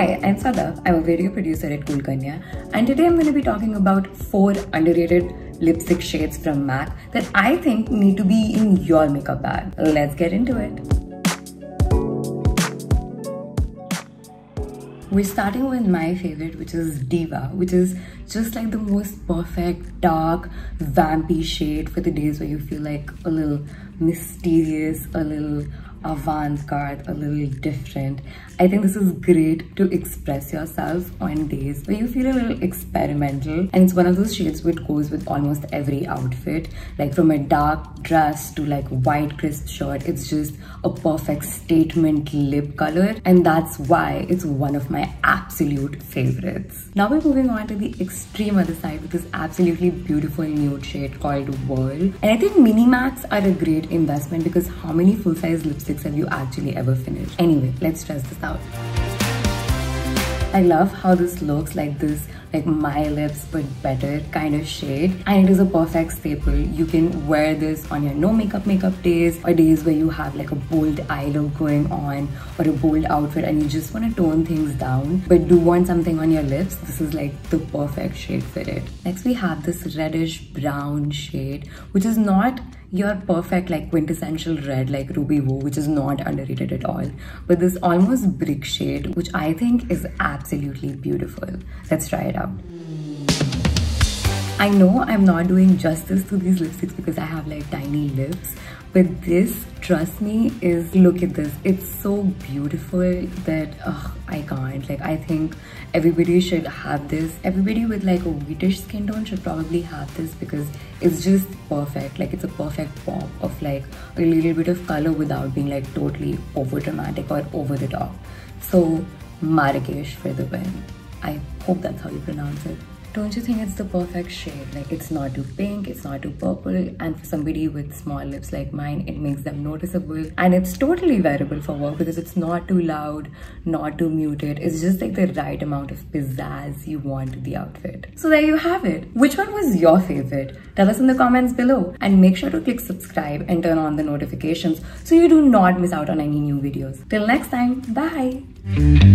Hi, I'm Sadaf. I'm a video producer at Kool Kanya, and today I'm going to be talking about four underrated lipstick shades from MAC that I think need to be in your makeup bag. Let's get into it. We're starting with my favorite, which is Diva, which is just like the most perfect, dark, vampy shade for the days where you feel like a little mysterious, a little avant-garde, a little different. I think this is great to express yourself on days where you feel a little experimental and it's one of those shades which goes with almost every outfit like from a dark dress to like white crisp shirt it's just a perfect statement lip color and that's why it's one of my absolute favorites. Now we're moving on to the extreme other side with this absolutely beautiful nude shade called Whirl and I think mini mattes are a great investment because how many full-size lipsticks have you actually ever finished? Anyway, let's test this out out. I love how this looks like this like my lips but better kind of shade and it is a perfect staple you can wear this on your no makeup makeup days or days where you have like a bold eye look going on or a bold outfit and you just want to tone things down but do want something on your lips this is like the perfect shade for it next we have this reddish brown shade which is not your perfect like quintessential red like Ruby Woo which is not underrated at all but this almost brick shade which I think is absolutely beautiful. Let's try it out. I know I'm not doing justice to these lipsticks because I have like tiny lips but this trust me is look at this. It's so beautiful that ugh, i can't. Like i think everybody should have this. Everybody with like a wheatish skin tone should probably have this because it's just perfect. Like it's a perfect pop of like a little bit of color without being like totally over dramatic or over the top so marrakesh for the win. I hope that's how you pronounce it don't you think it's the perfect shade? Like it's not too pink it's not too purple and for somebody with small lips like mine it makes them noticeable and it's totally wearable for work because it's not too loud not too muted. It's just like the right amount of pizzazz you want in the outfit. So there you have it. Which one was your favorite? Tell us in the comments below. And make sure to click subscribe and turn on the notifications so you do not miss out on any new videos. Till next time bye